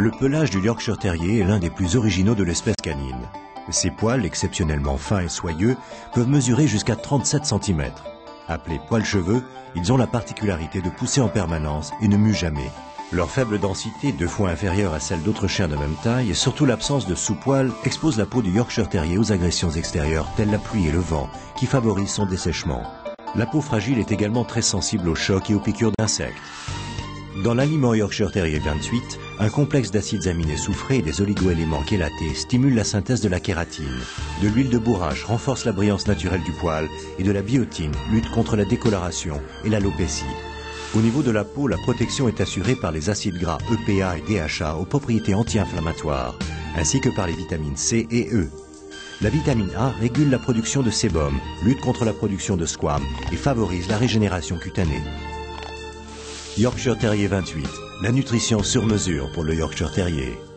Le pelage du Yorkshire Terrier est l'un des plus originaux de l'espèce canine. Ses poils, exceptionnellement fins et soyeux, peuvent mesurer jusqu'à 37 cm. Appelés poils cheveux, ils ont la particularité de pousser en permanence et ne muent jamais. Leur faible densité, deux fois inférieure à celle d'autres chiens de même taille, et surtout l'absence de sous-poils, expose la peau du Yorkshire Terrier aux agressions extérieures telles la pluie et le vent, qui favorisent son dessèchement. La peau fragile est également très sensible aux chocs et aux piqûres d'insectes. Dans l'aliment Yorkshire Terrier 28, un complexe d'acides aminés soufrés et des oligoéléments chélatés stimule la synthèse de la kératine. De l'huile de bourrache renforce la brillance naturelle du poil et de la biotine lutte contre la décoloration et l'alopécie. Au niveau de la peau, la protection est assurée par les acides gras EPA et DHA aux propriétés anti-inflammatoires, ainsi que par les vitamines C et E. La vitamine A régule la production de sébum, lutte contre la production de squam et favorise la régénération cutanée. Yorkshire Terrier 28, la nutrition sur mesure pour le Yorkshire Terrier.